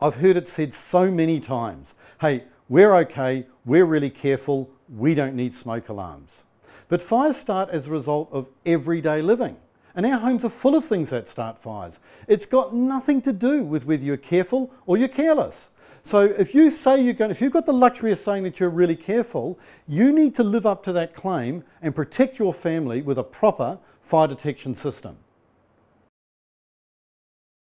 I've heard it said so many times, hey, we're okay, we're really careful, we don't need smoke alarms. But fires start as a result of everyday living. And our homes are full of things that start fires. It's got nothing to do with whether you're careful or you're careless. So if you say you're going, if you've got the luxury of saying that you're really careful, you need to live up to that claim and protect your family with a proper fire detection system.